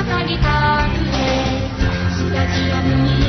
まさに旅へスタジアムに